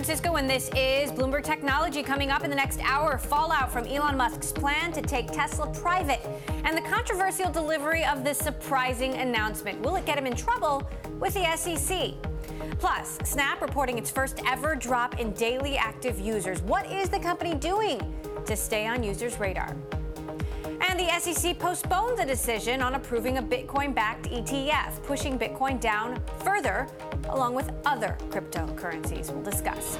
Francisco, and this is Bloomberg Technology coming up in the next hour. Fallout from Elon Musk's plan to take Tesla private and the controversial delivery of this surprising announcement. Will it get him in trouble with the SEC? Plus, Snap reporting its first ever drop in daily active users. What is the company doing to stay on users' radar? And the SEC postponed the decision on approving a Bitcoin backed ETF, pushing Bitcoin down further, along with other cryptocurrencies. We'll discuss.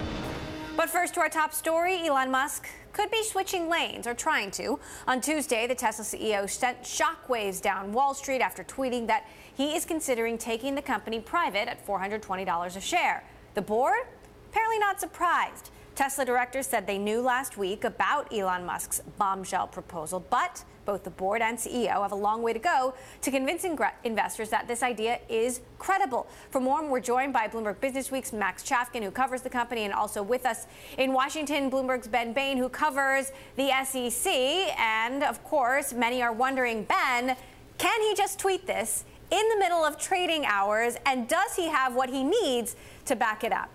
But first, to our top story Elon Musk could be switching lanes or trying to. On Tuesday, the Tesla CEO sent shockwaves down Wall Street after tweeting that he is considering taking the company private at $420 a share. The board? Apparently not surprised. Tesla directors said they knew last week about Elon Musk's bombshell proposal, but both the board and CEO have a long way to go to convincing investors that this idea is credible. For more, we're joined by Bloomberg Businessweek's Max Chafkin, who covers the company, and also with us in Washington, Bloomberg's Ben Bain, who covers the SEC. And of course, many are wondering, Ben, can he just tweet this in the middle of trading hours? And does he have what he needs to back it up?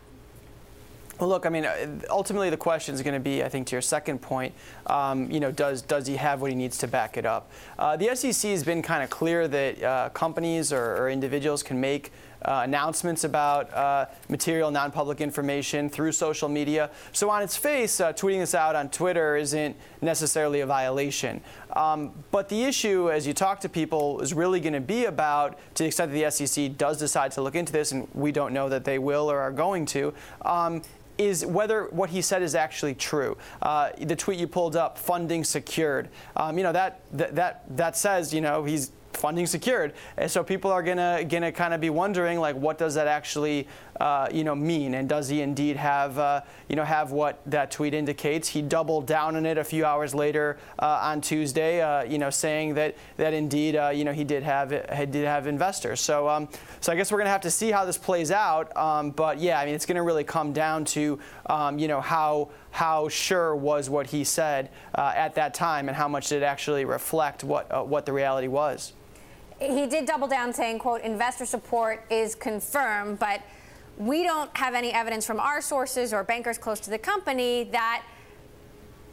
Well, look, I mean, uh, ultimately the question is going to be, I think, to your second point, um, you know, does does he have what he needs to back it up? Uh, the SEC has been kind of clear that uh, companies or, or, individuals can make uh, announcements about uh, material non-public information through social media. So on its face, uh, tweeting this out on Twitter isn't necessarily a violation. Um, but the issue, as you talk to people, is really going to be about, to the extent that the SEC does decide to look into this, and we don't know that they will or are going to, um, is whether what he said is actually true. Uh, the tweet you pulled up, funding secured. Um, you know that, that that that says you know he's funding secured. And so people are gonna gonna kind of be wondering like, what does that actually uh, you know mean? And does he indeed have uh, you know have what that tweet indicates? He doubled down on it a few hours later uh, on Tuesday, uh, you know, saying that that indeed uh, you know he did have he did have investors. So um, so I guess we're gonna have to see how this plays out. Um, but yeah, I mean it's gonna really come down to um, you know how how sure was what he said uh, at that time and how much did it actually reflect what what the reality was he did double down saying, quote, investor support is confirmed, but we don't have any evidence from our sources or bankers close to the company that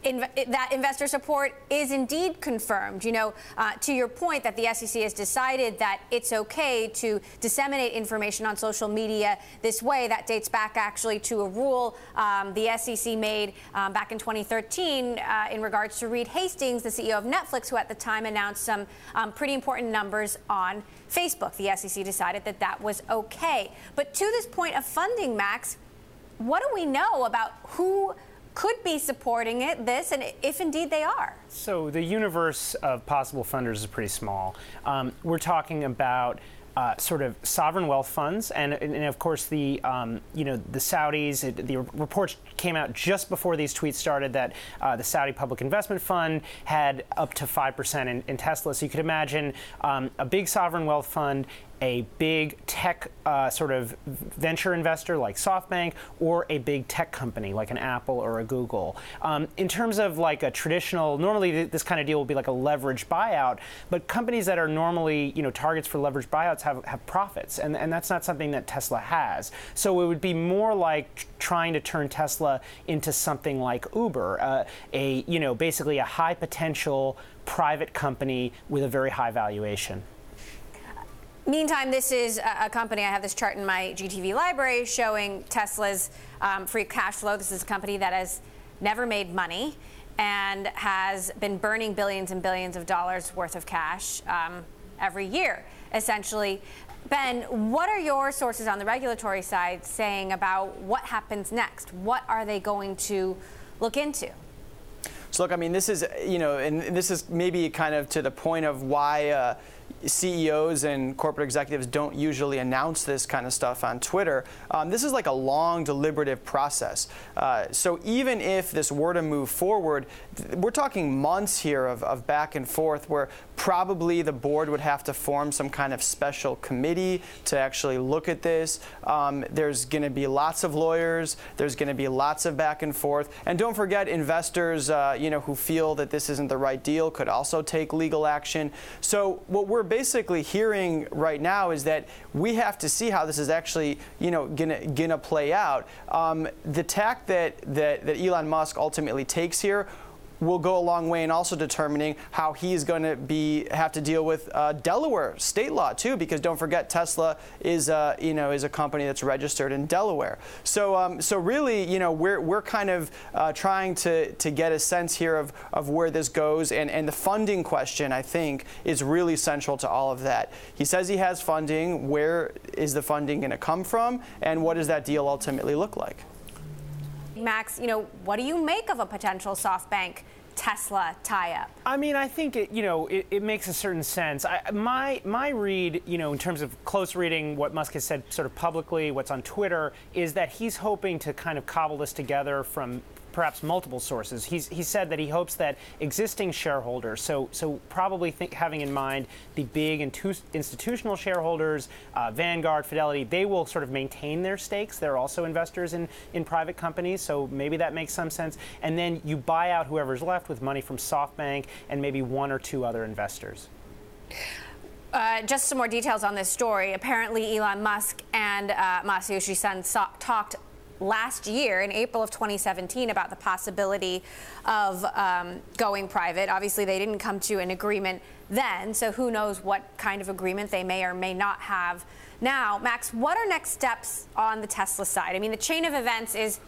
that investor support is indeed confirmed. You know, uh, to your point that the SEC has decided that it's okay to disseminate information on social media this way. That dates back actually to a rule um, the SEC made um, back in 2013 uh, in regards to Reed Hastings, the CEO of Netflix, who at the time announced some um, pretty important numbers on Facebook. The SEC decided that that was okay. But to this point of funding, Max, what do we know about who? Could be supporting it, this, and if indeed they are. So the universe of possible funders is pretty small. Um, we're talking about uh, sort of sovereign wealth funds, and, and of course the um, you know the Saudis. It, the reports came out just before these tweets started that uh, the Saudi Public Investment Fund had up to five percent in, in, Tesla. So you could imagine um, a big sovereign wealth fund a big tech uh, sort of venture investor like SoftBank or a big tech company like an Apple or a Google. Um, in terms of like a traditional, normally this kind of deal will be like a leveraged buyout, but companies that are normally you know targets for leveraged buyouts have, have profits, and, and that's not something that Tesla has. So it would be more like trying to turn Tesla into something like Uber, uh, a you know basically a high potential private company with a very high valuation. Meantime, this is a, company. I have this chart in my GTV library showing Tesla's um, free cash flow. This is a company that has never made money and has been burning billions and billions of dollars worth of cash um, every year, essentially. Ben, what are your sources on the regulatory side saying about what happens next? What are they going to look into? So look, I mean, this is you know, and this is maybe kind of to the point of why. Uh, CEOs and corporate executives don't usually announce this kind of stuff on Twitter. Um, this is like a long, deliberative process. Uh, so even if this were to move forward, we're talking months here of, of back and forth where probably the board would have to form some kind of special committee to actually look at this. Um, there's going to be lots of lawyers. There's going to be lots of back and forth. And don't forget, investors, uh, you know, who feel that this isn't the right deal could also take legal action. So what we're basically hearing right now is that we have to see how this is actually, you know, gonna play out. Um, the tack that, that that Elon Musk ultimately takes here will go a long way in also determining how he's going to be have to deal with uh, Delaware state law too, because don't forget Tesla is uh, you know is a company that's registered in Delaware. So um, so really you know we're we're kind of uh, trying to to get a sense here of of where this goes, and and the funding question I think is really central to all of that. He says he has funding. Where is the funding going to come from, and what does that deal ultimately look like? Max, you know, what do you make of a potential SoftBank Tesla tie-up? I mean, I think it, you know it, it makes a certain sense. I, my my read, you know, in terms of close reading what Musk has said, sort of publicly, what's on Twitter, is that he's hoping to kind of cobble this together from perhaps multiple sources. He's, he said that he hopes that existing shareholders, so, so probably think, having in mind the big institutional shareholders, uh, Vanguard, Fidelity, they will sort of maintain their stakes. They're also investors in, in private companies, so maybe that makes some sense. And then you buy out whoever's left with money from SoftBank and maybe one or two other investors. Uh, just some more details on this story. Apparently, Elon Musk and uh, Masayoshi Son so- talked last year in April of 2017 about the possibility of um, going private. Obviously, they didn't come to an agreement then, so who knows what kind of agreement they may or may not have now. Max, what are next steps on the Tesla side? I mean, the chain of events is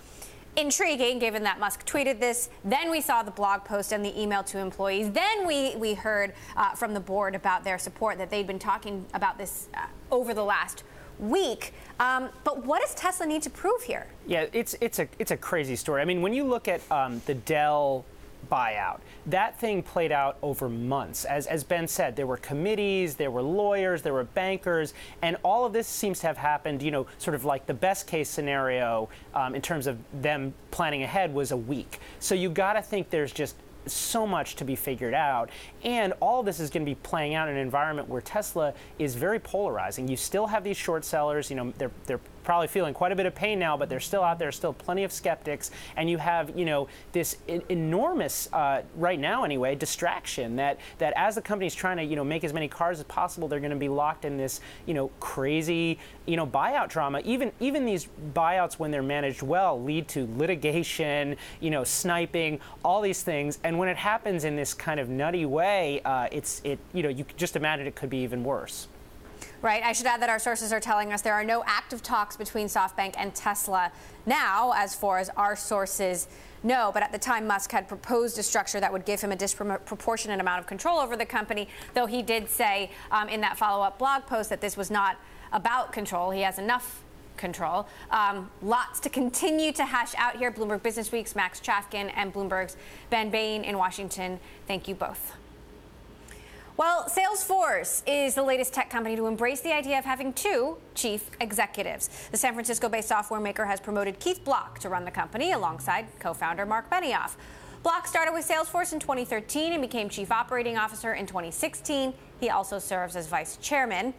intriguing given that Musk tweeted this. Then we saw the blog post and the email to employees. Then we, we heard uh, from the board about their support that they'd been talking about this uh, over the last week. Um, but what does Tesla need to prove here? Yeah, it's it's a it's a crazy story. I mean, when you look at um, the Dell buyout. That thing played out over months. As, as Ben said, there were committees, there were lawyers, there were bankers, and all of this seems to have happened, you know, sort of like the best case scenario um, in terms of them planning ahead was a week. So you got to think there's just so much to be figured out. And all this is going to be playing out in an environment where Tesla is very polarizing. You still have these short sellers, you know, they're, they're probably feeling quite a bit of pain now, but they're still out there, still plenty of skeptics, and you have you know this enormous uh, right now anyway distraction that that as the company's trying to you know make as many cars as possible, they're going to be locked in this you know crazy you know buyout drama. Even even these buyouts when they're managed well lead to litigation, you know sniping, all these things, and when it happens in this kind of nutty way, uh, it's it you know you just imagine it could be even worse. Right. I should add that our sources are telling us there are no active talks between SoftBank and Tesla now, as far as our sources know. But at the time, Musk had proposed a structure that would give him a disproportionate amount of control over the company, though he did say um, in that follow up blog post that this was not about control. He has enough control. Um, lots to continue to hash out here. Bloomberg Business Week's Max Chafkin and Bloomberg's Ben Bain in Washington. Thank you both. Well, Salesforce is the latest tech company to embrace the idea of having two chief executives. The San Francisco based software maker has promoted Keith Block to run the company alongside co founder Marc Benioff. Block started with Salesforce in 2013 and became chief operating officer in 2016. He also serves as vice chairman.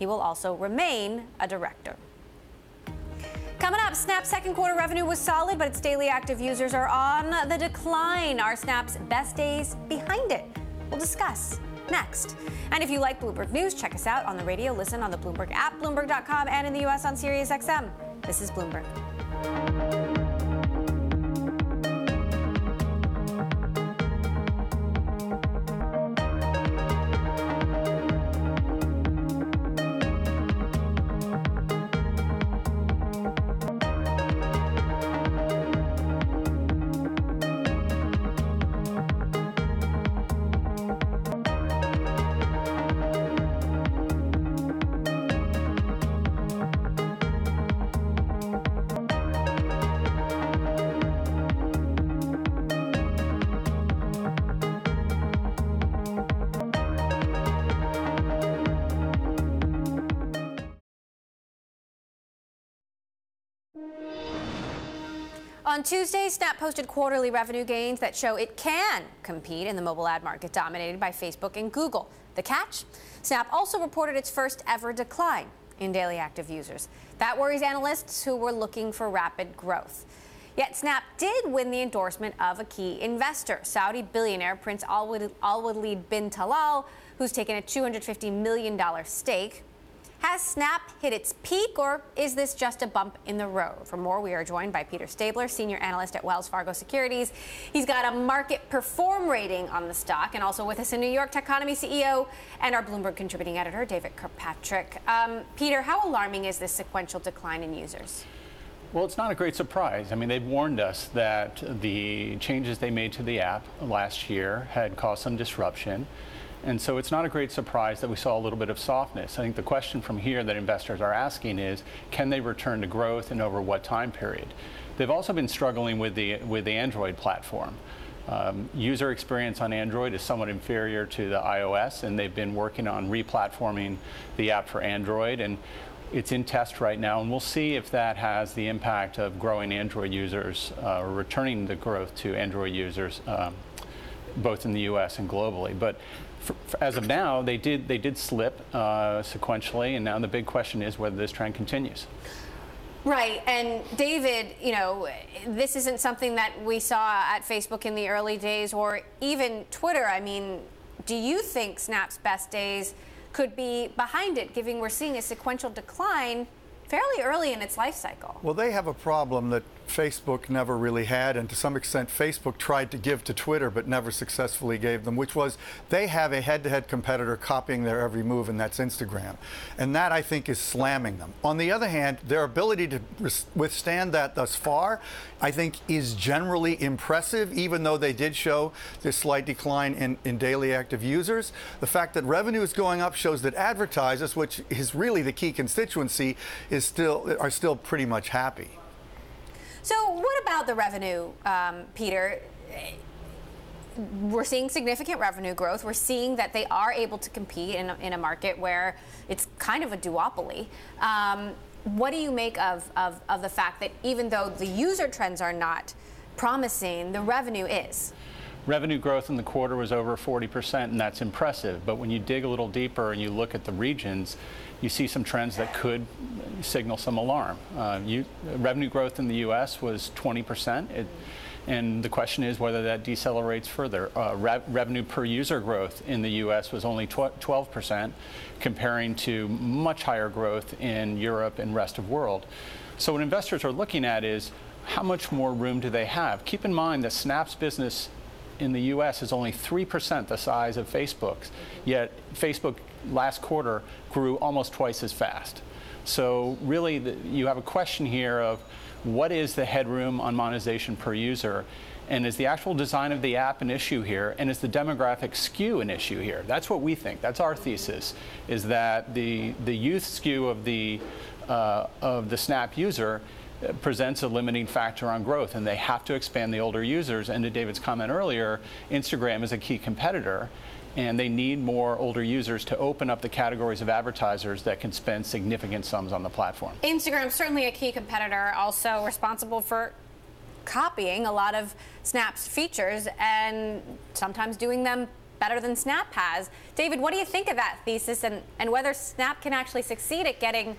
He will also remain a director. Coming up, Snap's second quarter revenue was solid, but its daily active users are on the decline. Are Snap's best days behind it? We'll discuss next. And if you like Bloomberg News, check us out on the radio, listen on the Bloomberg app, Bloomberg.com, and in the U.S. on SiriusXM. This is Bloomberg. On Tuesday, Snap posted quarterly revenue gains that show it can compete in the mobile ad market dominated by Facebook and Google. The catch? Snap also reported its first ever decline in daily active users. That worries analysts who were looking for rapid growth. Yet Snap did win the endorsement of a key investor, Saudi billionaire Prince Al Walid bin Talal, who's taken a $250 million stake. Has Snap hit its peak, or is this just a bump in the road? For more, we are joined by Peter Stabler, senior analyst at Wells Fargo Securities. He's got a market perform rating on the stock, and also with us in New York, Techonomy CEO and our Bloomberg contributing editor, David Kirkpatrick. Um, Peter, how alarming is this sequential decline in users? Well, it's not a great surprise. I mean, they've warned us that the changes they made to the app last year had caused some disruption. And so it's not a great surprise that we saw a little bit of softness. I think the question from here that investors are asking is, can they return to growth and over what time period? They've also been struggling with the, with the Android platform. Um, user experience on Android is somewhat inferior to the iOS, and they've been working on replatforming the app for Android. And it's in test right now, and we'll see if that has the impact of growing Android users uh, or returning the growth to Android users, um, both in the U.S. and globally. But for, for, as of now, they did they did slip uh, sequentially, and now the big question is whether this trend continues. Right, and David, you know, this isn't something that we saw at Facebook in the early days, or even Twitter. I mean, do you think Snap's best days could be behind it, given we're seeing a sequential decline fairly early in its life cycle? Well, they have a problem that Facebook never really had, and to some extent, Facebook tried to give to Twitter but never successfully gave them, which was they have a head to head competitor copying their every move, and that's Instagram. And that, I think, is slamming them. On the other hand, their ability to withstand that thus far, I think, is generally impressive, even though they did show this slight decline in, in daily active users. The fact that revenue is going up shows that advertisers, which is really the key constituency, is still are still pretty much happy. So, what about the revenue, um, Peter? We're seeing significant revenue growth. We're seeing that they are able to compete in a, in a market where it's kind of a duopoly. Um, what do you make of, of, of the fact that even though the user trends are not promising, the revenue is? Revenue growth in the quarter was over 40%, and that's impressive. But when you dig a little deeper and you look at the regions, you see some trends that could signal some alarm. Uh, you, revenue growth in the U.S. was 20%. And the question is whether that decelerates further. Uh, re revenue per user growth in the U.S. was only 12%, comparing to much higher growth in Europe and rest of world. So what investors are looking at is how much more room do they have? Keep in mind that Snap's business in the US is only 3% the size of Facebook's, yet Facebook last quarter grew almost twice as fast. So really, the, you have a question here of what is the headroom on monetization per user? And is the actual design of the app an issue here? And is the demographic skew an issue here? That's what we think. That's our thesis, is that the, the youth skew of the, uh, of the Snap user presents a limiting factor on growth, and they have to expand the older users. And to David's comment earlier, Instagram is a key competitor, and they need more older users to open up the categories of advertisers that can spend significant sums on the platform. Instagram is certainly a key competitor, also responsible for copying a lot of Snap's features and sometimes doing them better than Snap has. David, what do you think of that thesis and, and whether Snap can actually succeed at getting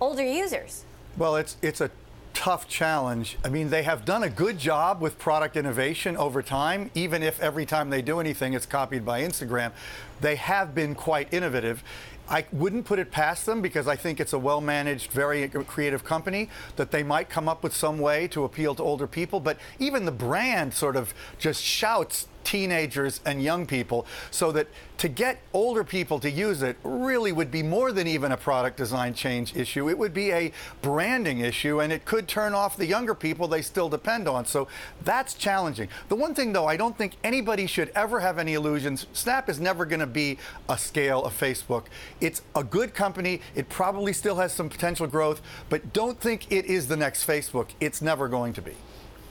older users? Well, it's it's a tough challenge. I mean, they have done a good job with product innovation over time, even if every time they do anything, it's copied by Instagram. They have been quite innovative. I wouldn't put it past them because I think it's a well managed, very creative company that they might come up with some way to appeal to older people. But even the brand sort of just shouts teenagers and young people so that to get older people to use it really would be more than even a product design change issue. It would be a branding issue and it could turn off the younger people they still depend on. So that's challenging. The one thing though, I don't think anybody should ever have any illusions. Snap is never going to be a scale of Facebook. It's a good company. It probably still has some potential growth, but don't think it is the next Facebook. It's never going to be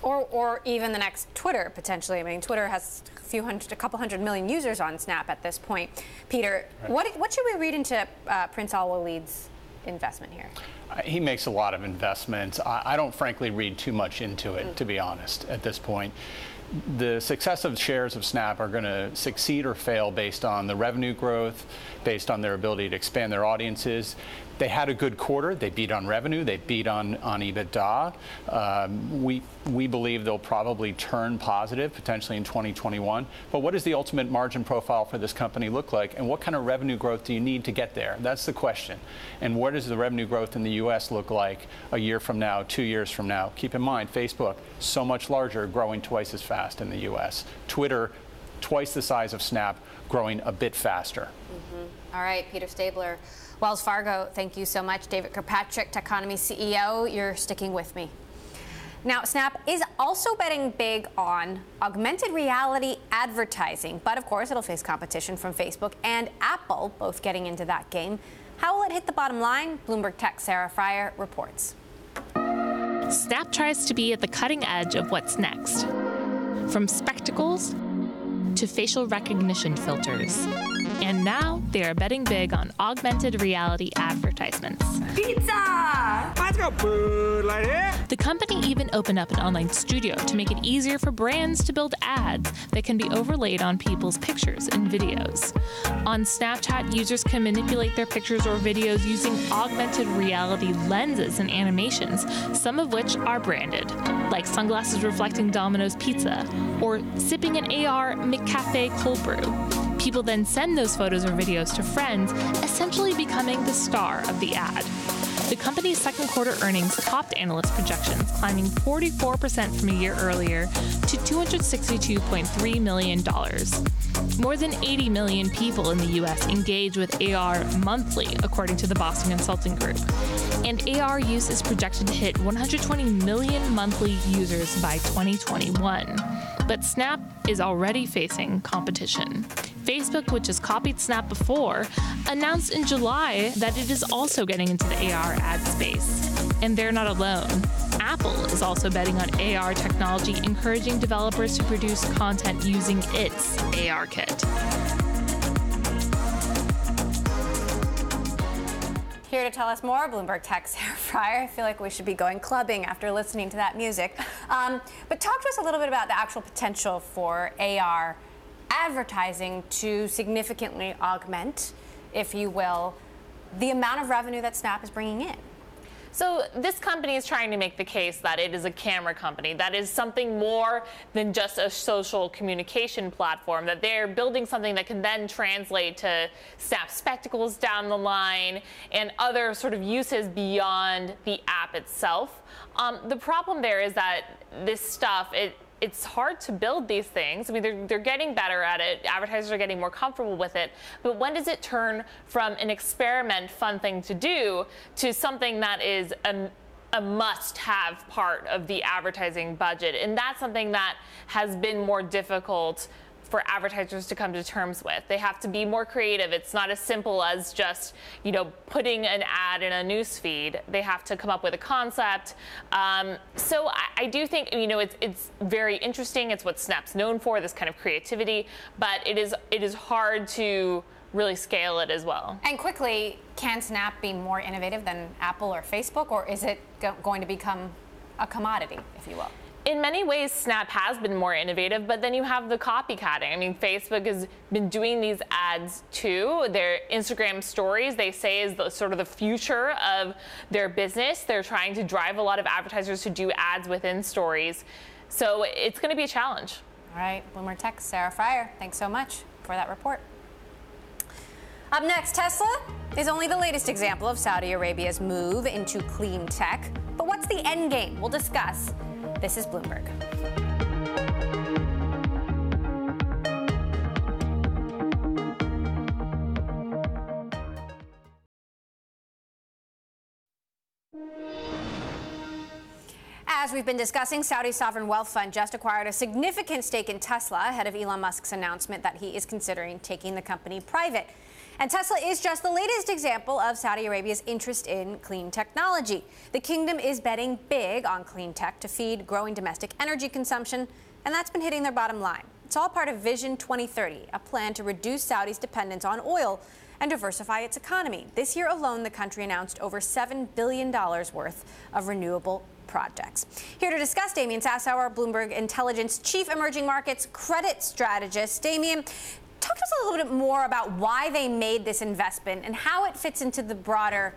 or, or even the next Twitter potentially. I mean, Twitter has a few hundred, a couple hundred million users on Snap at this point. Peter, right. what, what should we read into uh, Prince Al Walid's investment here? he makes a lot of investments. I, I don't frankly read too much into it, mm. to be honest, at this point the successive shares of Snap are going to succeed or fail based on the revenue growth, based on their ability to expand their audiences, they had a good quarter. They beat on revenue. They beat on, on EBITDA. Um, we, we believe they'll probably turn positive potentially in 2021. But what does the ultimate margin profile for this company look like? And what kind of revenue growth do you need to get there? That's the question. And what does the revenue growth in the U.S. look like a year from now, two years from now? Keep in mind, Facebook, so much larger, growing twice as fast in the U.S. Twitter, twice the size of Snap, growing a bit faster. All right, Peter Stabler. Wells Fargo, thank you so much. David Kirkpatrick, Techonomy CEO, you're sticking with me. Now, Snap is also betting big on augmented reality advertising, but of course, it'll face competition from Facebook and Apple, both getting into that game. How will it hit the bottom line? Bloomberg Tech Sarah Frier reports. Snap tries to be at the cutting edge of what's next. From spectacles to facial recognition filters. And now they are betting big on augmented reality advertisements. Pizza! Let's go, eh? The company even opened up an online studio to make it easier for brands to build ads that can be overlaid on people's pictures and videos. On Snapchat, users can manipulate their pictures or videos using augmented reality lenses and animations, some of which are branded, like sunglasses reflecting Domino's pizza or sipping an AR McCafe cold brew. People then send those photos or videos to friends, essentially becoming the star of the ad. The company's second quarter earnings topped analyst projections, climbing 44% from a year earlier to $262.3 million. More than 80 million people in the US engage with AR monthly, according to the Boston Consulting Group. And AR use is projected to hit 120 million monthly users by 2021. But Snap is already facing competition. Facebook, which has copied Snap before, announced in July that it is also getting into the AR ad space. And they're not alone. Apple is also betting on AR technology, encouraging developers to produce content using its ARKit. Here to tell us more, Bloomberg Tech Sarah Frier. I feel like we should be going clubbing after listening to that music. Um, but talk to us a little bit about the actual potential for AR advertising to significantly augment, if you will, the amount of revenue that Snap is bringing in. So this company is trying to make the case that it is a camera company, that is something more than just a social communication platform, that they're building something that can then translate to Snap spectacles down the line and other sort of uses beyond the app itself. Um, the problem there is that this stuff, it, it's hard to build these things. I mean, they're, they're getting better at it. Advertisers are getting more comfortable with it. But when does it turn from an experiment, fun thing to do, to something that is a, a must have part of the advertising budget? And that's something that has been more difficult for advertisers to come to terms with. They have to be more creative. It's not as simple as just, you know, putting an ad in a news feed. They have to come up with a concept. Um, so I, I, do think, you know, it's, it's very interesting. It's what Snap's known for, this kind of creativity, but it is, it is hard to really scale it as well. And quickly, can Snap be more innovative than Apple or Facebook, or is it go going to become a commodity, if you will? In many ways, Snap has been more innovative, but then you have the copycatting. I mean, Facebook has been doing these ads too. Their Instagram stories, they say, is the, sort of the future of their business. They're trying to drive a lot of advertisers to do ads within stories. So it's going to be a challenge. All right, Bloomberg Tech, Sarah Frier, thanks so much for that report. Up next, Tesla is only the latest example of Saudi Arabia's move into clean tech. But what's the end game? We'll discuss this is Bloomberg. As we've been discussing, Saudi Sovereign Wealth Fund just acquired a significant stake in Tesla ahead of Elon Musk's announcement that he is considering taking the company private. And Tesla is just the latest example of Saudi Arabia's interest in clean technology. The kingdom is betting big on clean tech to feed growing domestic energy consumption, and that's been hitting their bottom line. It's all part of Vision 2030, a plan to reduce Saudi's dependence on oil and diversify its economy. This year alone, the country announced over $7 billion worth of renewable projects. Here to discuss, Damian Sassower, Bloomberg Intelligence Chief Emerging Markets Credit Strategist. Damian, talk to us a little bit more about why they made this investment and how it fits into the broader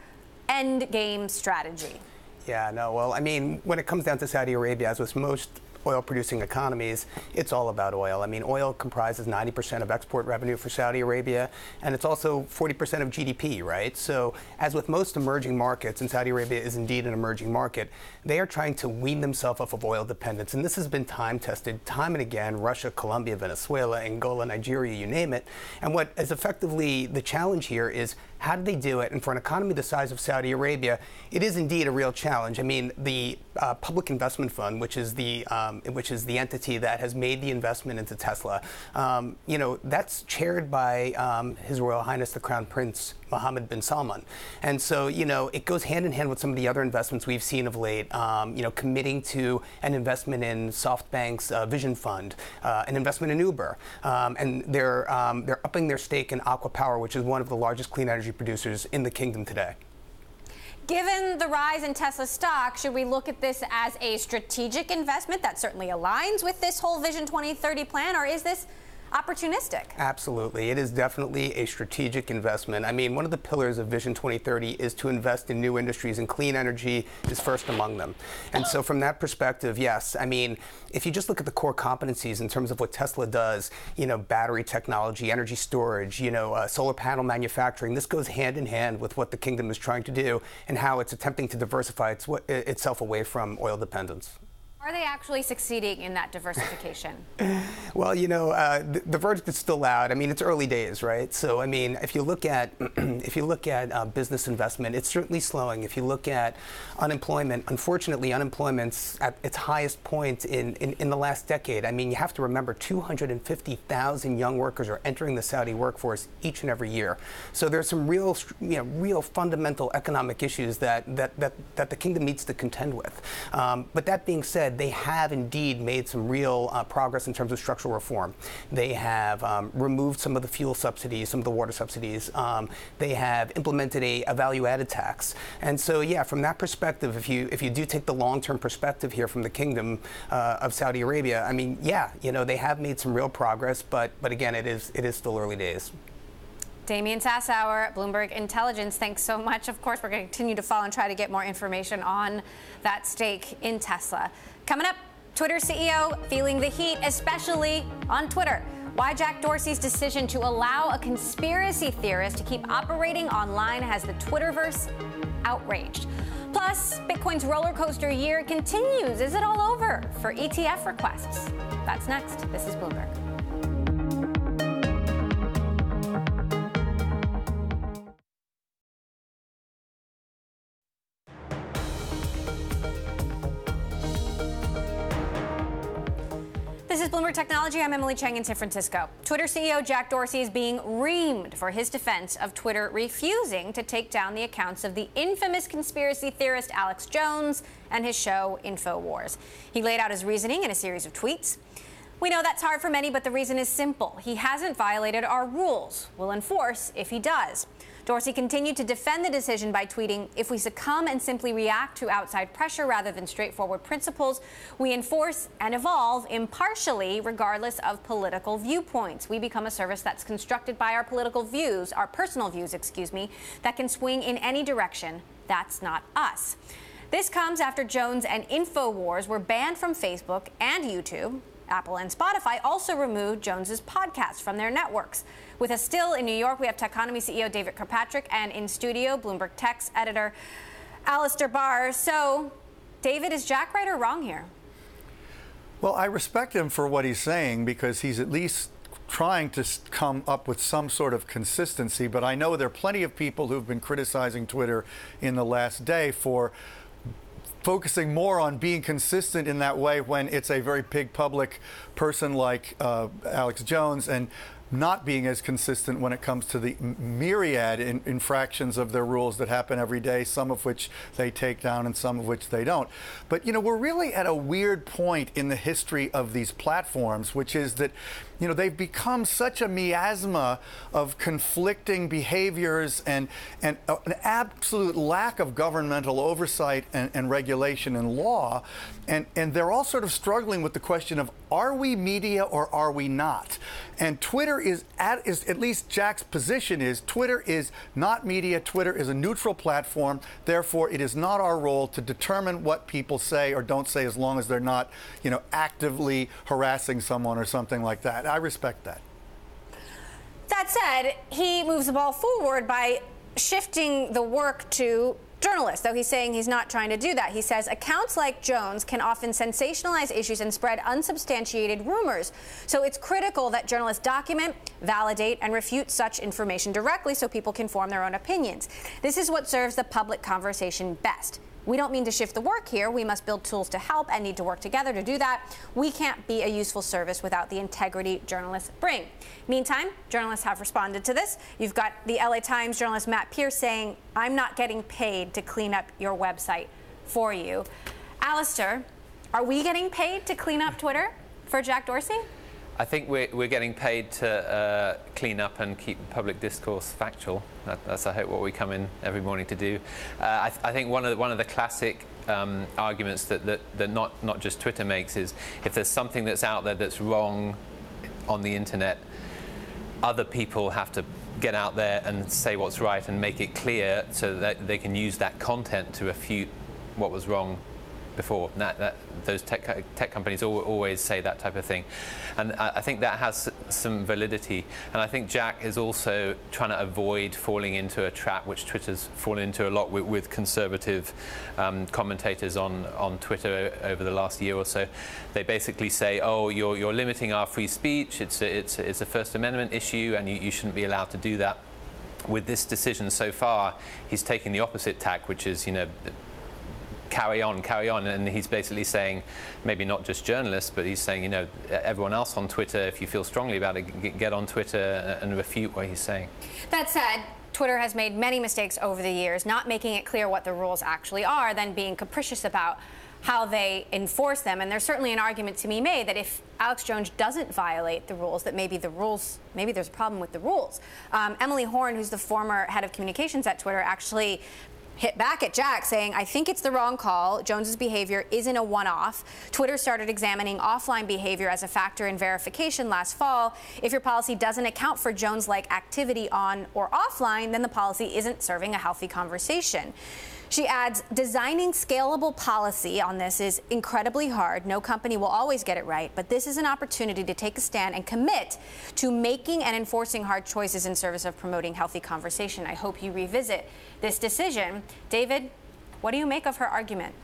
end game strategy. Yeah, no, well, I mean, when it comes down to Saudi Arabia, as with most oil producing economies, it's all about oil. I mean, oil comprises 90% of export revenue for Saudi Arabia, and it's also 40% of GDP, right? So, as with most emerging markets, and Saudi Arabia is indeed an emerging market, they are trying to wean themselves off of oil dependence. And this has been time tested time and again Russia, Colombia, Venezuela, Angola, Nigeria, you name it. And what is effectively the challenge here is how do they do it? And for an economy the size of Saudi Arabia, it is indeed a real challenge. I mean, the uh, Public Investment Fund, which is the um, which is the entity that has made the investment into Tesla, um, you know, that's chaired by um, His Royal Highness the Crown Prince Mohammed bin Salman. And so, you know, it goes hand in hand with some of the other investments we've seen of late. Um, you know, committing to an investment in SoftBank's uh, Vision Fund, uh, an investment in Uber, um, and they're um, they're upping their stake in ACWA Power, which is one of the largest clean energy producers in the kingdom today. Given the rise in Tesla stock, should we look at this as a strategic investment that certainly aligns with this whole Vision 2030 plan, or is this opportunistic. Absolutely. It is definitely a strategic investment. I mean, one of the pillars of Vision 2030 is to invest in new industries, and clean energy is first among them. And so, from that perspective, yes, I mean, if you just look at the core competencies in terms of what Tesla does, you know, battery technology, energy storage, you know, uh, solar panel manufacturing, this goes hand in hand with what the kingdom is trying to do and how it's attempting to diversify its, itself away from oil dependence. Are they actually succeeding in that diversification? well, you know, uh, the, the, verdict is still out. I mean, it's early days, right? So, I mean, if you look at if you look at uh, business investment, it's certainly slowing. If you look at unemployment, unfortunately, unemployment's at its highest point in, in, in the last decade. I mean, you have to remember 250,000 young workers are entering the Saudi workforce each and every year. So there's some real, you know, real fundamental economic issues that that that, that the kingdom needs to contend with. Um, but that being said said, they have indeed made some real uh, progress in terms of structural reform. They have um, removed some of the fuel subsidies, some of the water subsidies. Um, they have implemented a, a value-added tax. And so, yeah, from that perspective, if you if you do take the long-term perspective here from the kingdom uh, of Saudi Arabia, I mean, yeah, you know, they have made some real progress, but but again, it is it is still early days. Damian Sassower, Bloomberg Intelligence, thanks so much. Of course, we're going to continue to follow and try to get more information on that stake in Tesla. Coming up, Twitter CEO feeling the heat, especially on Twitter. Why Jack Dorsey's decision to allow a conspiracy theorist to keep operating online has the Twitterverse outraged. Plus, Bitcoin's roller coaster year continues. Is it all over for ETF requests? That's next. This is Bloomberg. This is Bloomberg Technology. I'm Emily Chang in San Francisco. Twitter CEO Jack Dorsey is being reamed for his defense of Twitter refusing to take down the accounts of the infamous conspiracy theorist Alex Jones and his show InfoWars. He laid out his reasoning in a series of tweets. We know that's hard for many, but the reason is simple. He hasn't violated our rules. We'll enforce if he does. Dorsey continued to defend the decision by tweeting, If we succumb and simply react to outside pressure rather than straightforward principles, we enforce and evolve impartially regardless of political viewpoints. We become a service that's constructed by our political views, our personal views, excuse me, that can swing in any direction. That's not us. This comes after Jones and InfoWars were banned from Facebook and YouTube. Apple and Spotify also removed Jones's podcast from their networks. With us still in New York, we have Techonomy CEO David Kirkpatrick and in studio, Bloomberg Tech's editor Alistair Barr. So, David, is Jack right or wrong here? Well, I respect him for what he's saying because he's at least trying to come up with some sort of consistency. But I know there are plenty of people who've been criticizing Twitter in the last day for focusing more on being consistent in that way when it's a very big public person like uh, Alex Jones and not being as consistent when it comes to the myriad in, infractions of their rules that happen every day, some of which they take down and some of which they don't. But, you know, we're really at a weird point in the history of these platforms, which is that, you know, they've become such a miasma of conflicting behaviors and, and uh, an absolute lack of governmental oversight and, and regulation and law. And, and they're all sort of struggling with the question of are we media or are we not? And Twitter is at, is at least Jack's position is Twitter is not media. Twitter is a neutral platform. Therefore, it is not our role to determine what people say or don't say as long as they're not, you know, actively harassing someone or something like that. I respect that. That said, he moves the ball forward by shifting the work to journalists, though he's saying he's not trying to do that. He says accounts like Jones can often sensationalize issues and spread unsubstantiated rumors. So it's critical that journalists document, validate, and refute such information directly so people can form their own opinions. This is what serves the public conversation best. We don't mean to shift the work here. We must build tools to help and need to work together to do that. We can't be a useful service without the integrity journalists bring. Meantime, journalists have responded to this. You've got the LA Times journalist Matt Pearce saying, I'm not getting paid to clean up your website for you. Alistair, are we getting paid to clean up Twitter for Jack Dorsey? I think we're, we're getting paid to uh, clean up and keep public discourse factual. That, that's, I hope, what we come in every morning to do. Uh, I, th- I, think one of the, one of the classic um, arguments that, that, that not, not just Twitter makes is if there's something that's out there that's wrong on the internet, other people have to get out there and say what's right and make it clear so that they can use that content to refute what was wrong before. That, that, those tech, tech companies always say that type of thing. And I think that has some validity. And I think Jack is also trying to avoid falling into a trap which Twitter's fallen into a lot with, with conservative um, commentators on, on Twitter over the last year or so. They basically say, oh, you're, you're limiting our free speech, it's a, it's, a, it's a First Amendment issue, and you, you shouldn't be allowed to do that with this decision so far, he's taking the opposite tack, which is, you know, carry on, carry on. And he's basically saying, maybe not just journalists, but he's saying, you know, everyone else on Twitter, if you feel strongly about it, get on Twitter and refute what he's saying. That said, Twitter has made many mistakes over the years, not making it clear what the rules actually are, then being capricious about how they enforce them. And there's certainly an argument to be made that if Alex Jones doesn't violate the rules, that maybe the rules, maybe there's a problem with the rules. Um, Emily Horn, who's the former head of communications at Twitter, actually hit back at Jack saying, I think it's the wrong call. Jones's behavior isn't a one off. Twitter started examining offline behavior as a factor in verification last fall. If your policy doesn't account for Jones like activity on or offline, then the policy isn't serving a healthy conversation. She adds, designing scalable policy on this is incredibly hard. No company will always get it right, but this is an opportunity to take a stand and commit to making and enforcing hard choices in service of promoting healthy conversation. I hope you revisit this decision. David, what do you make of her argument?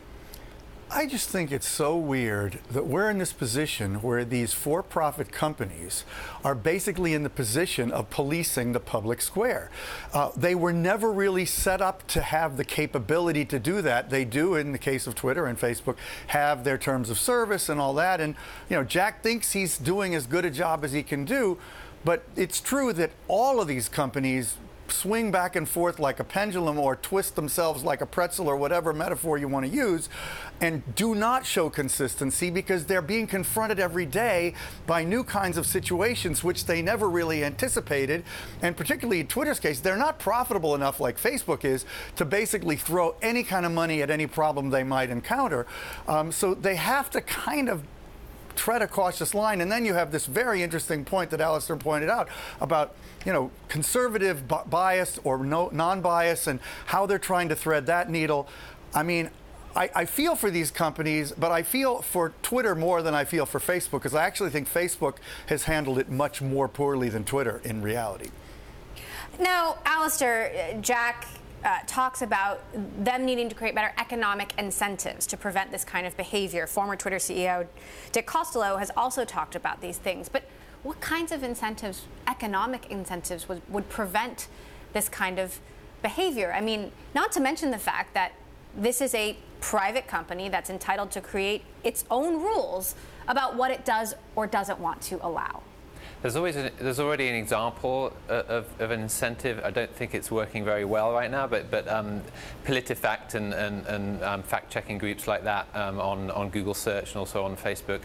I just think it's so weird that we're in this position where these for profit companies are basically in the position of policing the public square. Uh, they were never really set up to have the capability to do that. They do, in the case of Twitter and Facebook, have their terms of service and all that. And, you know, Jack thinks he's doing as good a job as he can do. But it's true that all of these companies swing back and forth like a pendulum or twist themselves like a pretzel or whatever metaphor you want to use and do not show consistency because they're being confronted every day by new kinds of situations which they never really anticipated. And particularly in Twitter's case, they're not profitable enough like Facebook is to basically throw any kind of money at any problem they might encounter. Um, so they have to kind of tread a cautious line. And then you have this very interesting point that Alistair pointed out about, you know, conservative bias or no, non-bias and how they're trying to thread that needle. I mean, I, I, feel for these companies, but I feel for Twitter more than I feel for Facebook because I actually think Facebook has handled it much more poorly than Twitter in reality. Now, Alistair, Jack uh, talks about them needing to create better economic incentives to prevent this kind of behavior. Former Twitter CEO Dick Costolo has also talked about these things. But what kinds of incentives, economic incentives, would, would prevent this kind of behavior? I mean, not to mention the fact that this is a private company that's entitled to create its own rules about what it does or doesn't want to allow. There's always an, there's already an example of, of, an incentive. I don't think it's working very well right now, but but um, PolitiFact and, and, and um, fact-checking groups like that um, on on Google Search and also on Facebook,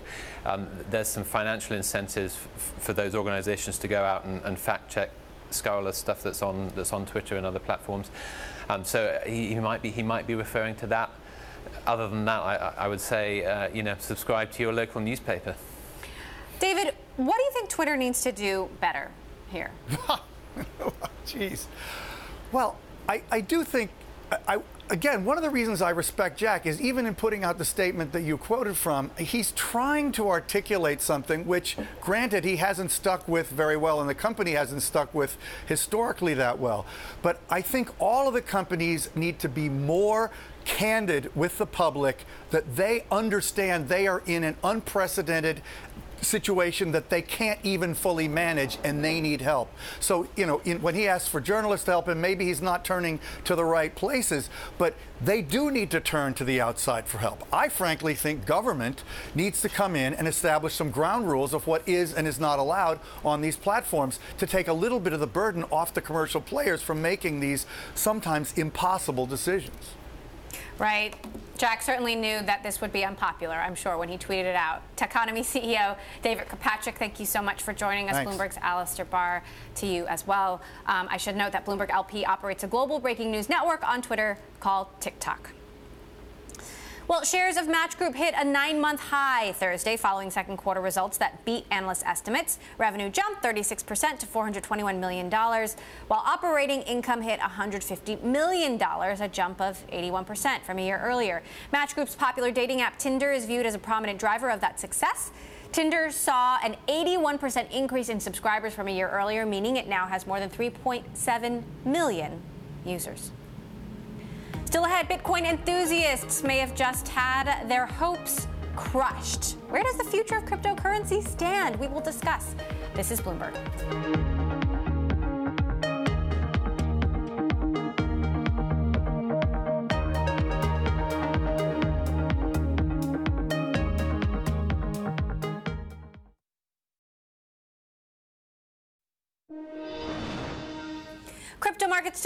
um, there's some financial incentives for those organisations to go out and, and fact-check scurrilous stuff that's on that's on Twitter and other platforms. Um, so he, he, might be he might be referring to that. Other than that, I, I would say uh, you know subscribe to your local newspaper. David, what do you think Twitter needs to do better here? Jeez. well, I, I do think, I, again, one of the reasons I respect Jack is even in putting out the statement that you quoted from, he's trying to articulate something which, granted, he hasn't stuck with very well and the company hasn't stuck with historically that well. But I think all of the companies need to be more candid with the public that they understand they are in an unprecedented situation that they can't even fully manage and they need help. So, you know, in, when he asks for journalists to help him, maybe he's not turning to the right places, but they do need to turn to the outside for help. I frankly think government needs to come in and establish some ground rules of what is and is not allowed on these platforms to take a little bit of the burden off the commercial players from making these sometimes impossible decisions. Right. Jack certainly knew that this would be unpopular, I'm sure, when he tweeted it out. Techonomy CEO David Kirkpatrick, thank you so much for joining us. Thanks. Bloomberg's Alistair Barr to you as well. Um, I should note that Bloomberg LP operates a global breaking news network on Twitter called TicToc. Well, shares of Match Group hit a nine month high Thursday following second quarter results that beat analyst estimates. Revenue jumped 36% to $421 million, while operating income hit $150 million, a jump of 81% from a year earlier. Match Group's popular dating app Tinder is viewed as a prominent driver of that success. Tinder saw an 81% increase in subscribers from a year earlier, meaning it now has more than 3.7 million users. Still ahead, Bitcoin enthusiasts may have just had their hopes crushed. Where does the future of cryptocurrency stand? We will discuss. This is Bloomberg.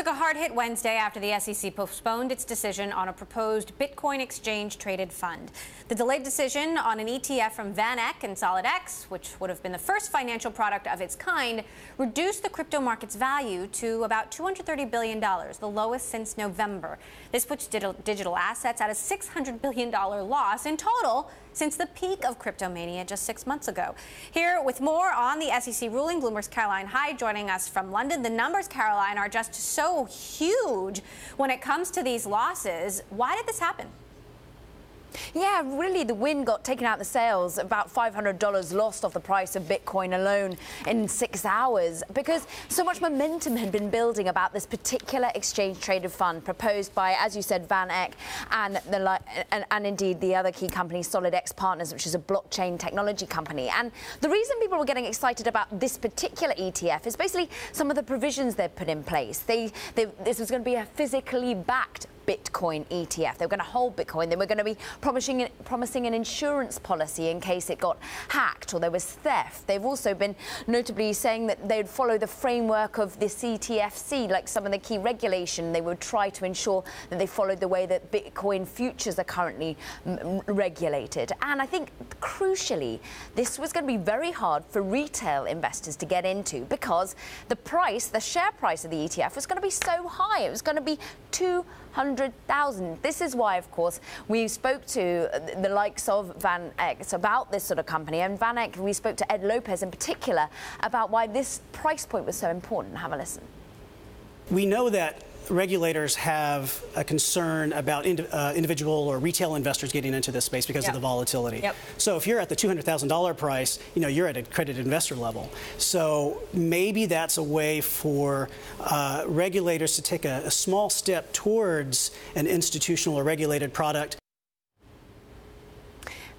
Took a hard hit Wednesday after the SEC postponed its decision on a proposed Bitcoin exchange traded fund. The delayed decision on an ETF from VanEck and SolidX, which would have been the first financial product of its kind, reduced the crypto market's value to about $230 billion, the lowest since November. This puts digital assets at a $600 billion loss in total since the peak of cryptomania just six months ago. Here with more on the SEC ruling, Bloomberg's Caroline Hyde joining us from London. The numbers, Caroline, are just so huge when it comes to these losses. Why did this happen? Yeah, really, the wind got taken out of the sails. About $500 lost off the price of Bitcoin alone in six hours because so much momentum had been building about this particular exchange traded fund proposed by, as you said, Van Eck and, the, and, and indeed the other key company, SolidX Partners, which is a blockchain technology company. And the reason people were getting excited about this particular ETF is basically some of the provisions they've put in place. They, they, this was going to be a physically backed Bitcoin ETF. They were going to hold Bitcoin. They were going to be promising, promising an insurance policy in case it got hacked or there was theft. They've also been notably saying that they would follow the framework of the CTFC, like some of the key regulation. They would try to ensure that they followed the way that Bitcoin futures are currently regulated. And I think crucially, this was going to be very hard for retail investors to get into because the price, the share price of the ETF was going to be so high. It was going to be 200,000. This is why, of course, we spoke to the likes of Van Eck about this sort of company. And Van Eck, we spoke to Ed Lopez in particular about why this price point was so important. Have a listen. We know that regulators have a concern about ind- uh, individual or retail investors getting into this space because yep. of the volatility. Yep. So if you're at the $200,000 price, you know you're at a credited investor level. So maybe that's a way for uh, regulators to take a, a small step towards an institutional or regulated product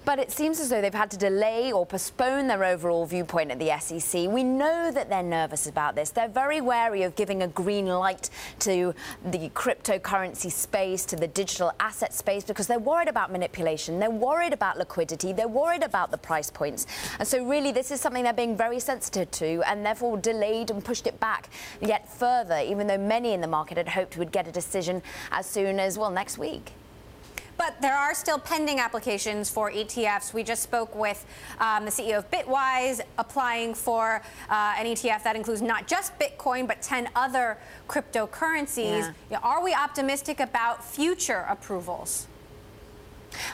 but it seems as though they've had to delay or postpone their overall viewpoint at the SEC. We know that they're nervous about this. They're very wary of giving a green light to the cryptocurrency space, to the digital asset space, because they're worried about manipulation, they're worried about liquidity, they're worried about the price points. And so, really, this is something they're being very sensitive to and therefore delayed and pushed it back yet further, even though many in the market had hoped would get a decision as soon as, well, next week. But there are still pending applications for ETFs. We just spoke with um, the CEO of Bitwise applying for uh, an ETF that includes not just Bitcoin, but 10 other cryptocurrencies. Yeah. Are we optimistic about future approvals?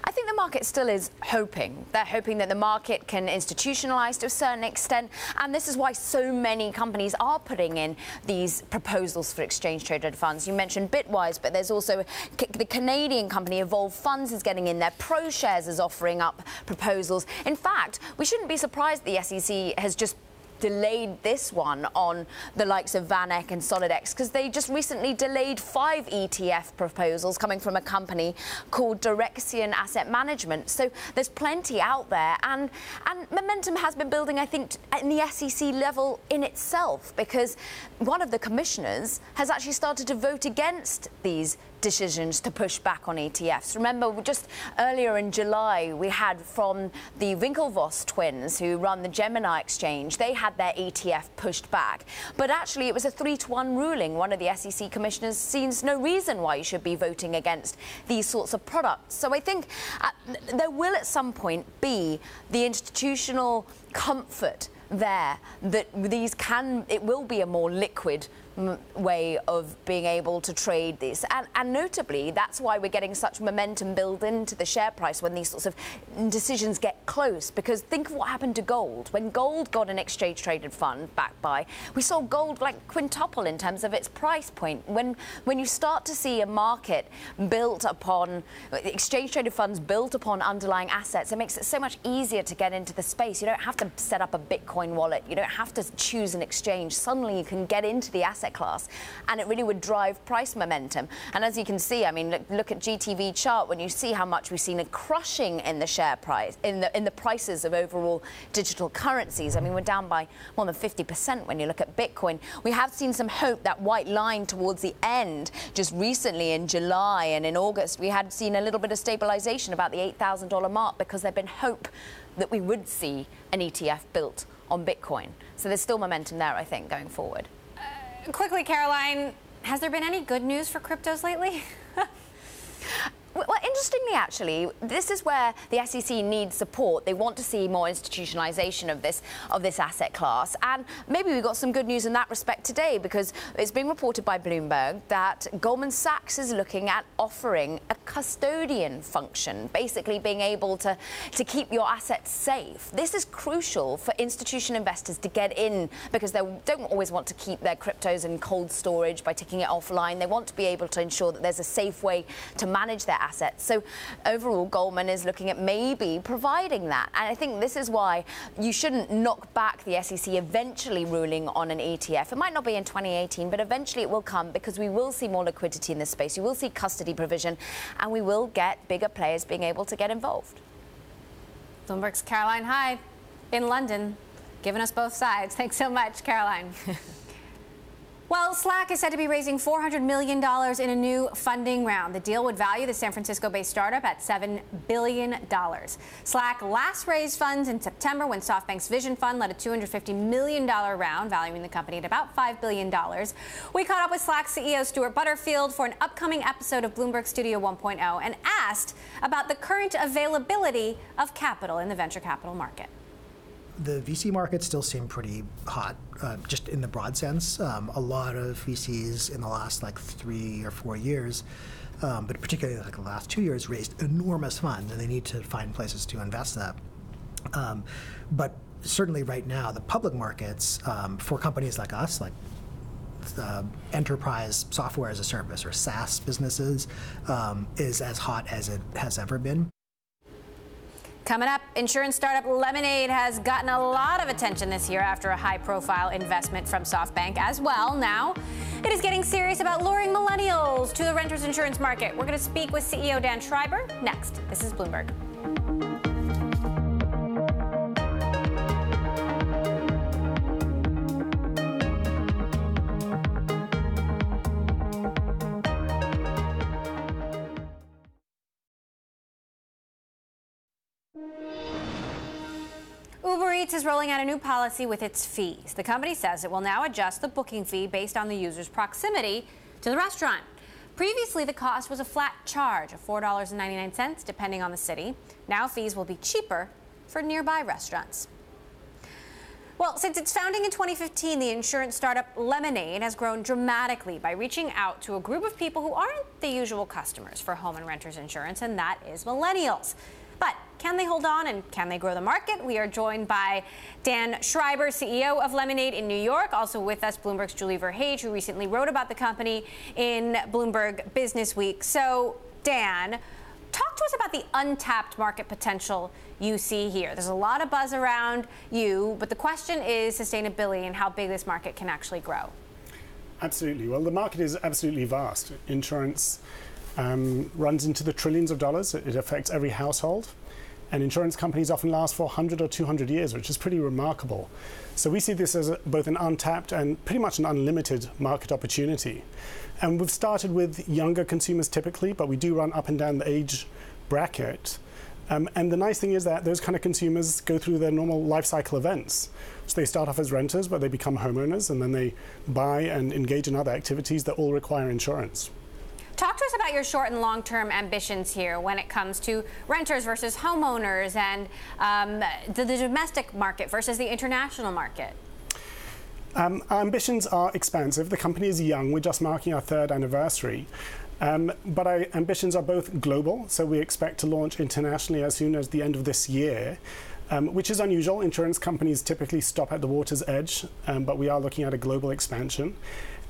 I think the market still is hoping. They're hoping that the market can institutionalize to a certain extent. And this is why so many companies are putting in these proposals for exchange traded funds. You mentioned Bitwise, but there's also the Canadian company Evolve Funds is getting in there. ProShares is offering up proposals. In fact, we shouldn't be surprised the SEC has just delayed this one on the likes of VanEck and SolidX because they just recently delayed five ETF proposals coming from a company called Direxion Asset Management. So there's plenty out there, and and momentum has been building, I think, in the SEC level in itself because one of the commissioners has actually started to vote against these decisions to push back on ETFs. Remember, just earlier in July, we had from the Winklevoss twins who run the Gemini exchange, they had their ETF pushed back. But actually, it was a three to one ruling. One of the SEC commissioners sees no reason why you should be voting against these sorts of products. So I think uh, there will at some point be the institutional comfort there that these can, it will be a more liquid way of being able to trade this. And, and, notably, that's why we're getting such momentum built into the share price when these sorts of decisions get close. Because think of what happened to gold. When gold got an exchange traded fund backed by, we saw gold like quintuple in terms of its price point. When, when you start to see a market built upon exchange traded funds built upon underlying assets, it makes it so much easier to get into the space. You don't have to set up a Bitcoin wallet, you don't have to choose an exchange. Suddenly, you can get into the asset class, and it really would drive price momentum. And as you can see, I mean, look, look, at GTV chart when you see how much we've seen a crushing in the share price, in the in the prices of overall digital currencies. I mean, we're down by more than 50% when you look at Bitcoin. We have seen some hope that white line towards the end, just recently in July and in August, we had seen a little bit of stabilization about the $8,000 mark because there'd been hope that we would see an ETF built on Bitcoin. So there's still momentum there, I think, going forward quickly, Caroline, has there been any good news for cryptos lately? Well, interestingly, actually, this is where the SEC needs support. They want to see more institutionalization of this of this asset class, and maybe we got some good news in that respect today because it's being reported by Bloomberg that Goldman Sachs is looking at offering a custodian function, basically being able to to keep your assets safe. This is crucial for institution investors to get in because they don't always want to keep their cryptos in cold storage by taking it offline. They want to be able to ensure that there's a safe way to manage their assets. So overall, Goldman is looking at maybe providing that. And I think this is why you shouldn't knock back the SEC eventually ruling on an ETF. It might not be in 2018, but eventually it will come because we will see more liquidity in this space. You will see custody provision, and we will get bigger players being able to get involved. Bloomberg's Caroline Hyde in London, giving us both sides. Thanks so much, Caroline. Well, Slack is said to be raising $400 million in a new funding round. The deal would value the San Francisco based startup at $7 billion. Slack last raised funds in September when SoftBank's Vision Fund led a $250 million round, valuing the company at about $5 billion. We caught up with Slack CEO Stewart Butterfield for an upcoming episode of Bloomberg Studio 1.0 and asked about the current availability of capital in the venture capital market the VC market still seem pretty hot, uh, just in the broad sense. Um, a lot of VCs in the last like three or four years, um, but particularly like the last two years, raised enormous funds, and they need to find places to invest that. Um, but certainly right now, the public markets um, for companies like us, like uh, enterprise software as a service or SaaS businesses, um, is as hot as it has ever been. Coming up, insurance startup Lemonade has gotten a lot of attention this year after a high profile investment from SoftBank as well. Now, it is getting serious about luring millennials to the renter's insurance market. We're going to speak with CEO Dan Schreiber next. This is Bloomberg. Eats is rolling out a new policy with its fees. The company says it will now adjust the booking fee based on the user's proximity to the restaurant. Previously, the cost was a flat charge of $4.99 depending on the city. Now fees will be cheaper for nearby restaurants. Well, since its founding in 2015, the insurance startup Lemonade has grown dramatically by reaching out to a group of people who aren't the usual customers for home and renters insurance, and that is millennials. Can they hold on and can they grow the market? We are joined by Dan Schreiber, CEO of Lemonade in New York. Also with us, Bloomberg's Julie Verhage, who recently wrote about the company in Bloomberg Business Week. So, Dan, talk to us about the untapped market potential you see here. There's a lot of buzz around you, but the question is sustainability and how big this market can actually grow. Absolutely. Well, the market is absolutely vast. Insurance um, runs into the trillions of dollars. It affects every household. And insurance companies often last for 100 or 200 years, which is pretty remarkable. So we see this as a, both an untapped and pretty much an unlimited market opportunity. And we've started with younger consumers typically, but we do run up and down the age bracket. Um, and the nice thing is that those kind of consumers go through their normal life cycle events. So they start off as renters, but they become homeowners, and then they buy and engage in other activities that all require insurance. Talk to us about your short and long term ambitions here when it comes to renters versus homeowners and um, the, the, domestic market versus the international market. Um, our ambitions are expansive. The company is young. We're just marking our third anniversary. Um, but our ambitions are both global, so we expect to launch internationally as soon as the end of this year. Um, which is unusual. Insurance companies typically stop at the water's edge, um, but we are looking at a global expansion.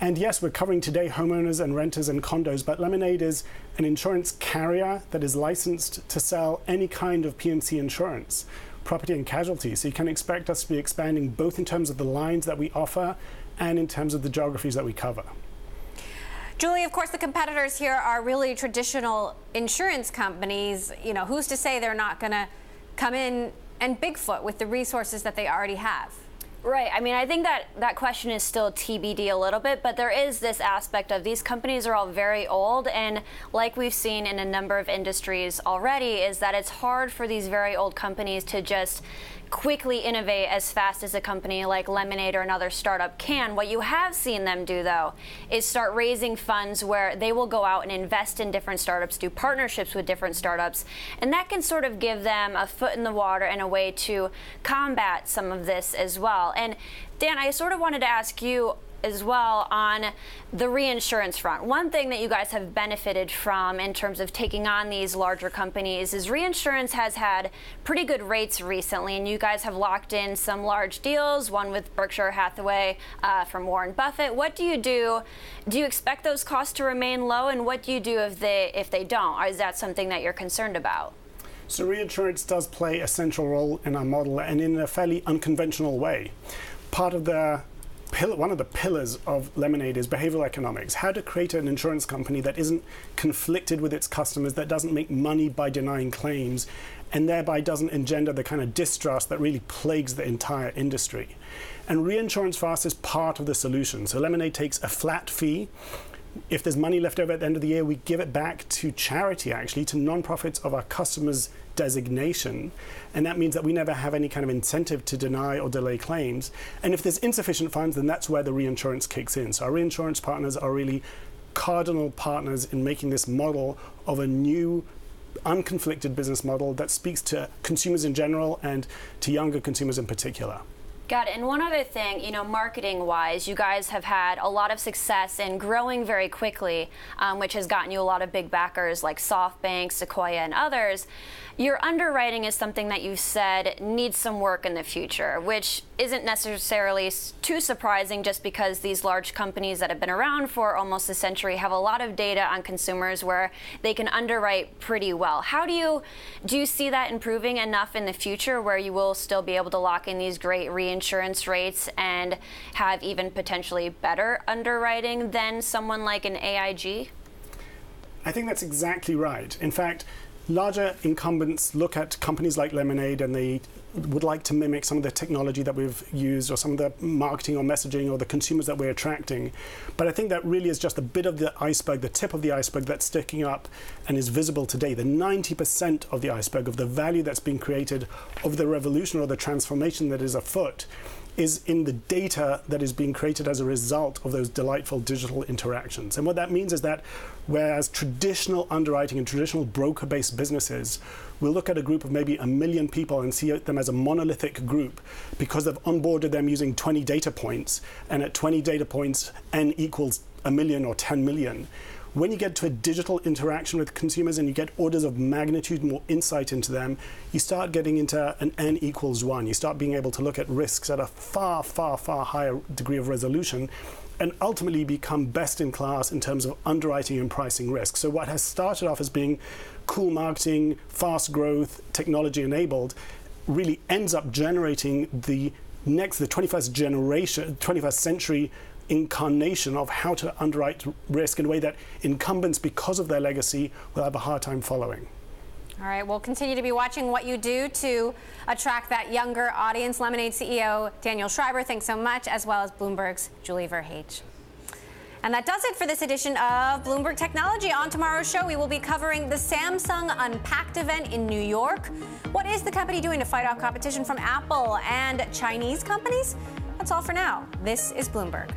And yes, we're covering today homeowners and renters and condos, but Lemonade is an insurance carrier that is licensed to sell any kind of P&C insurance, property and casualty. So you can expect us to be expanding both in terms of the lines that we offer and in terms of the geographies that we cover. Julie, of course, the competitors here are really traditional insurance companies. You know, who's to say they're not going to come in and Bigfoot with the resources that they already have? Right. I mean, I think that that question is still TBD a little bit, but there is this aspect of these companies are all very old, and like we've seen in a number of industries already, is that it's hard for these very old companies to just quickly innovate as fast as a company like Lemonade or another startup can. What you have seen them do, though, is start raising funds where they will go out and invest in different startups, do partnerships with different startups, and that can sort of give them a foot in the water and a way to combat some of this as well. And Dan, I sort of wanted to ask you as well on the reinsurance front. One thing that you guys have benefited from in terms of taking on these larger companies is reinsurance has had pretty good rates recently, and you guys have locked in some large deals, one with Berkshire Hathaway uh, from Warren Buffett. What do you do? Do you expect those costs to remain low, and what do you do if they if they don't? Or is that something that you're concerned about? So reinsurance does play a central role in our model, and in a fairly unconventional way. Part of the one of the pillars of Lemonade is behavioral economics. How to create an insurance company that isn't conflicted with its customers, that doesn't make money by denying claims, and thereby doesn't engender the kind of distrust that really plagues the entire industry. And reinsurance for us is part of the solution. So Lemonade takes a flat fee if there's money left over at the end of the year, we give it back to charity, actually, to nonprofits of our customers' designation. And that means that we never have any kind of incentive to deny or delay claims. And if there's insufficient funds, then that's where the reinsurance kicks in. So our reinsurance partners are really cardinal partners in making this model of a new unconflicted business model that speaks to consumers in general and to younger consumers in particular. Got it. And one other thing, you know, marketing wise, you guys have had a lot of success in growing very quickly, um, which has gotten you a lot of big backers like SoftBank, Sequoia, and others. Your underwriting is something that you said needs some work in the future, which isn't necessarily too surprising just because these large companies that have been around for almost a century have a lot of data on consumers where they can underwrite pretty well. How do you do you see that improving enough in the future where you will still be able to lock in these great reinsurance rates and have even potentially better underwriting than someone like an AIG? I think that's exactly right. In fact, larger incumbents look at companies like Lemonade and they would like to mimic some of the technology that we've used or some of the marketing or messaging or the consumers that we're attracting. But I think that really is just a bit of the iceberg, the tip of the iceberg that's sticking up and is visible today. The 90% of the iceberg of the value that's being created of the revolution or the transformation that is afoot is in the data that is being created as a result of those delightful digital interactions. And what that means is that whereas traditional underwriting and traditional broker based businesses will look at a group of maybe a million people and see them as a monolithic group because they've onboarded them using 20 data points, and at 20 data points, n equals a million or 10 million when you get to a digital interaction with consumers and you get orders of magnitude more insight into them, you start getting into an n equals one. You start being able to look at risks at a far, far, far higher degree of resolution and ultimately become best in class in terms of underwriting and pricing risk. So, what has started off as being cool marketing, fast growth, technology enabled, really ends up generating the next, the 21st generation, 21st century incarnation of how to underwrite risk in a way that incumbents, because of their legacy, will have a hard time following. All right, we'll continue to be watching what you do to attract that younger audience. Lemonade CEO Daniel Schreiber, thanks so much, as well as Bloomberg's Julie Verhage. And that does it for this edition of Bloomberg Technology. On tomorrow's show, we will be covering the Samsung Unpacked event in New York. What is the company doing to fight off competition from Apple and Chinese companies? That's all for now. This is Bloomberg.